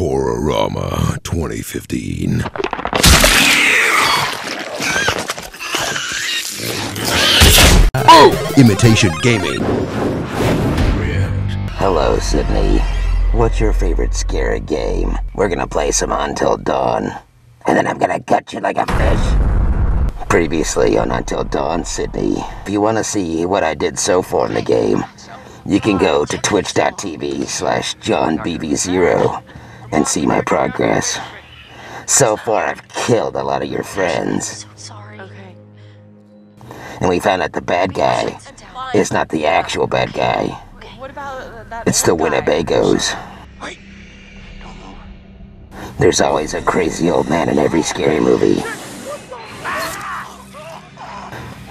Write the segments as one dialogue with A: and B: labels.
A: Horrorama 2015. Oh! Imitation Gaming.
B: Hello, Sydney. What's your favorite scary game? We're gonna play some Until Dawn. And then I'm gonna cut you like a fish. Previously on Until Dawn, Sydney. If you wanna see what I did so far in the game, you can go to twitch.tv slash johnbb0 and see my progress. So far, I've killed a lot of your friends.
C: Sorry. Okay.
B: And we found out the bad guy is not the actual bad guy.
C: What about uh, that?
B: It's the
C: old guy?
B: Winnebagos. There's always a crazy old man in every scary movie.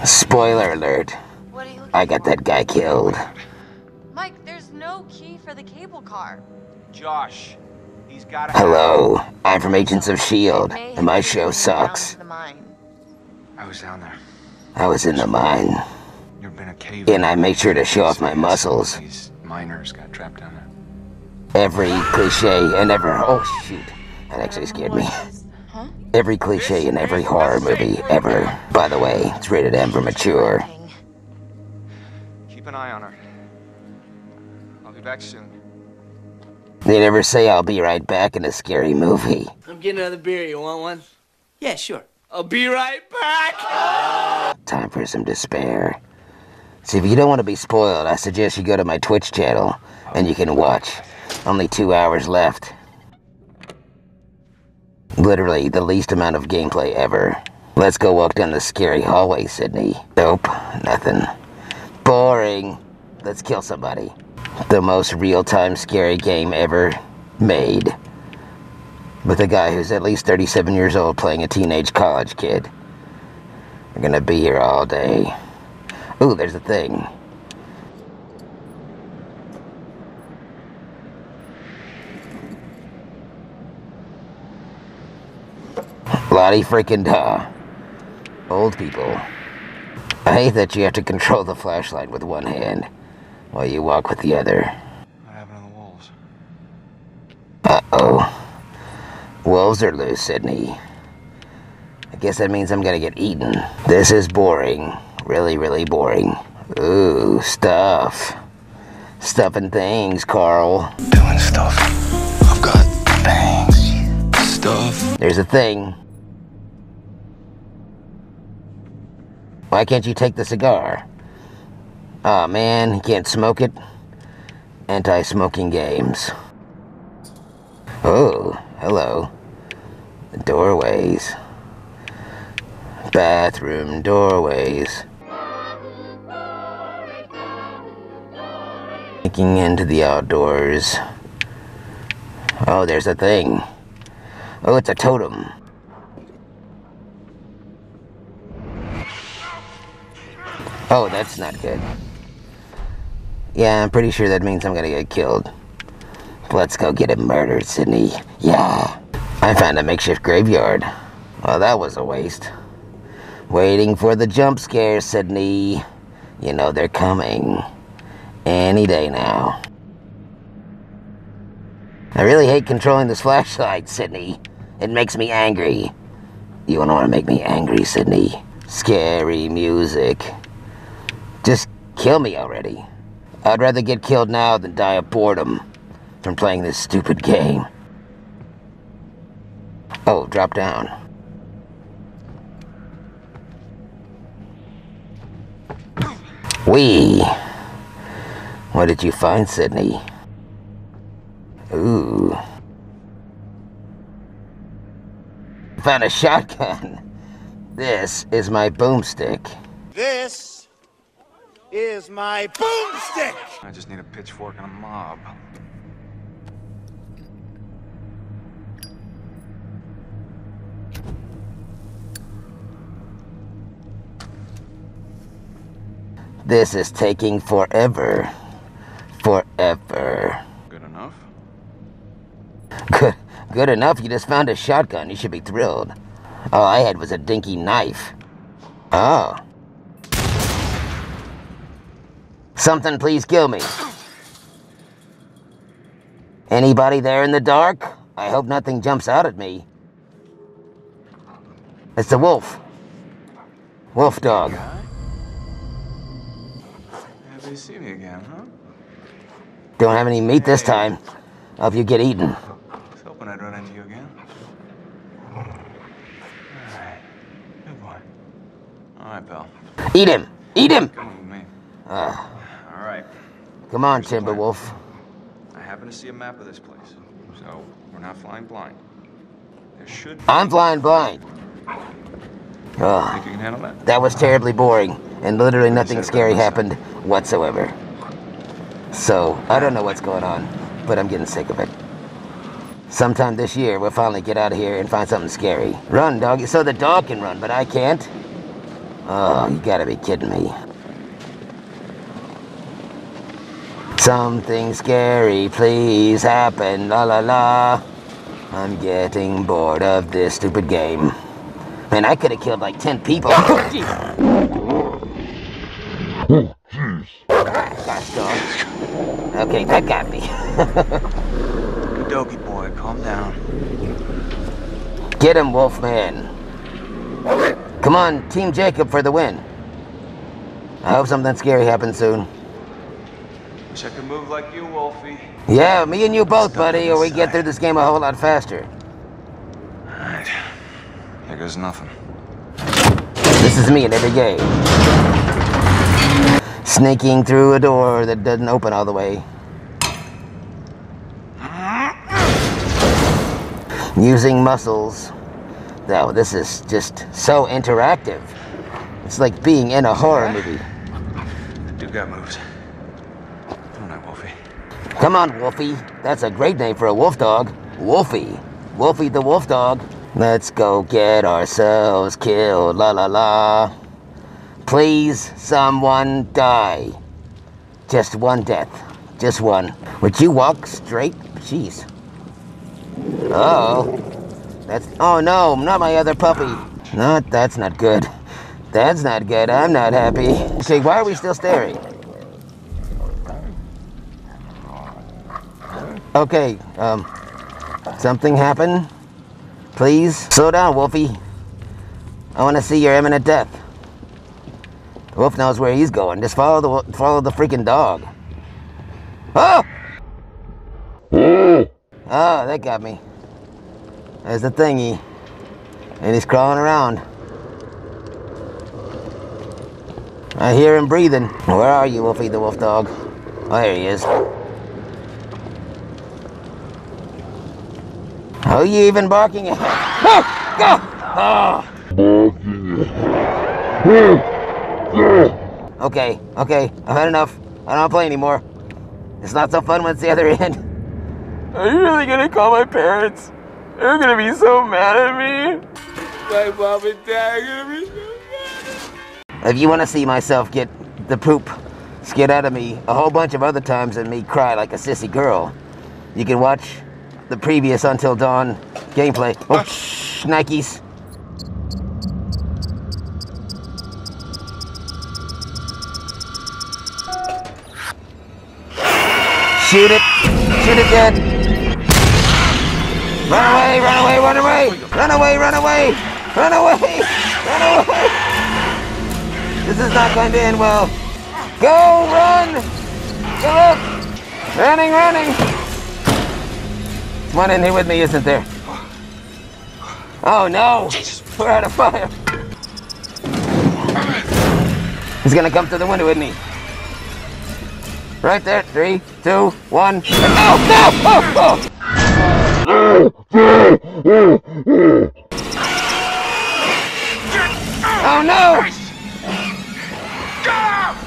B: Spoiler alert.
C: What are you looking
B: I got that guy killed.
C: Mike, there's no key for the cable car.
D: Josh, he's got to
B: Hello, I'm from Agents of S.H.I.E.L.D., and my show
C: taken you down
B: sucks.
C: to the mine.
D: I was down there.
B: I was in the mine,
D: There'd been a cave.
B: and I make sure to show off my muscles.
D: These miners got trapped down there.
B: Every cliche and every. Oh, shoot. That actually scared me. Every cliche in every horror movie ever. By the way, it's rated M for mature.
D: Keep an eye on her. I'll be back soon.
B: They never say I'll be right back in a scary movie.
E: I'm getting another beer. You want one? Yeah, sure. I'll be right back.
B: Time for some despair. See, if you don't want to be spoiled, I suggest you go to my Twitch channel and you can watch. Only two hours left. Literally the least amount of gameplay ever. Let's go walk down the scary hallway, Sydney. Nope, nothing. Boring. Let's kill somebody. The most real-time scary game ever made. With a guy who's at least 37 years old playing a teenage college kid. We're gonna be here all day. Ooh, there's a thing. Lottie freaking da. Old people. I hate that you have to control the flashlight with one hand while you walk with the other.
D: What happened to the wolves?
B: Uh-oh. Wolves are loose, Sydney. I guess that means I'm gonna get eaten. This is boring. Really, really boring. Ooh, stuff. Stuff and things, Carl.
F: doing stuff. I've got things. Stuff.
B: There's a thing. Why can't you take the cigar? Aw, man, he can't smoke it? Anti-smoking games. Oh, hello. Doorways. Bathroom doorways. Looking into the outdoors. Oh, there's a thing. Oh, it's a totem. Oh, that's not good. Yeah, I'm pretty sure that means I'm gonna get killed. Let's go get him murdered, Sydney. Yeah. I found a makeshift graveyard. Well, that was a waste. Waiting for the jump scare, Sydney. You know they're coming. Any day now. I really hate controlling this flashlight, Sydney. It makes me angry. You don't want to make me angry, Sydney. Scary music. Just kill me already. I'd rather get killed now than die of boredom from playing this stupid game. Oh, drop down. Wee. What did you find, Sydney? Ooh. Found a shotgun. This is my boomstick.
F: This is my boomstick.
D: I just need a pitchfork and a mob.
B: This is taking forever. Forever.
D: Good enough?
B: Good, good enough. You just found a shotgun. You should be thrilled. All I had was a dinky knife. Oh. Something please kill me. Anybody there in the dark? I hope nothing jumps out at me. It's the wolf. Wolf dog.
D: Happy to see me again, huh?
B: Don't have any meat this time. Hope you get eaten.
D: I was hoping I'd run into you again. Alright. Good boy. Alright, pal.
B: Eat him! Eat him!
D: Come with me. Alright.
B: Come on, Timberwolf.
D: I happen to see a map of this place. So, we're not flying blind. There should be...
B: I'm flying blind. Oh,
D: Think you can handle that?
B: that was terribly boring, and literally nothing scary happened whatsoever. So, I don't know what's going on, but I'm getting sick of it. Sometime this year, we'll finally get out of here and find something scary. Run, doggy, so the dog can run, but I can't? Oh, you gotta be kidding me. Something scary, please happen, la la la. I'm getting bored of this stupid game. Man, I could have killed like 10 people. Jeez. Oh, oh, gosh. Okay, that got me.
D: Doggy boy, calm down.
B: Get him, Wolfman. Come on, Team Jacob for the win. I hope something scary happens soon.
D: I could move like you, Wolfie.
B: Yeah, me and you both, buddy, or we get through this game a whole lot faster.
D: Alright. Here goes nothing.
B: This is me in every game. Sneaking through a door that doesn't open all the way. Using muscles. Now, this is just so interactive. It's like being in a horror movie.
D: That dude got moves. Come on, Wolfie.
B: That's a great name for a wolf dog. Wolfie. Wolfie the wolf dog. Let's go get ourselves killed. La la la. Please, someone die. Just one death. Just one. Would you walk straight? Jeez. Oh. That's. Oh no, not my other puppy. Not. That's not good. That's not good. I'm not happy. Okay, why are we still staring? Okay, um, something happened? Please slow down, Wolfie. I want to see your imminent death. The wolf knows where he's going. Just follow the follow the freaking dog. Oh! Oh, that got me. There's the thingy, and he's crawling around. I hear him breathing. Where are you, Wolfie the wolf dog? Oh, there he is. Are you even barking at? Oh, go! Okay, okay, I've had enough. I don't want to play anymore. It's not so fun when it's the other end.
E: Are you really gonna call my parents? They're gonna be so mad at me. My mom and dad are gonna be so mad.
B: If you want to see myself get the poop scared out of me a whole bunch of other times and me cry like a sissy girl, you can watch the previous Until Dawn gameplay. Oh, ah. shh, Nikes. Shoot it! Shoot it dead! Run away! Run away! Run away! Run away! Run away! Run away! Run away! This is not going to end well. Go! Run! Go up! Running! One in here with me, isn't there? Oh no! We're out of fire! He's gonna come through the window, isn't he? Right there. Three, two, one. Oh, no! No! Oh, oh. Oh no!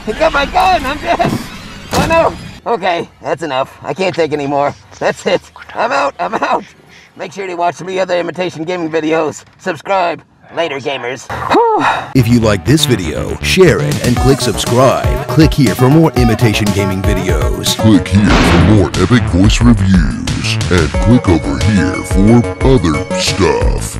B: He got my gun! I'm dead! Oh no! Okay, that's enough. I can't take any more. That's it. I'm out. I'm out. Make sure to watch some of the other imitation gaming videos. Subscribe. Later, gamers.
A: If you like this video, share it and click subscribe. Click here for more imitation gaming videos.
G: Click here for more epic voice reviews, and click over here for other stuff.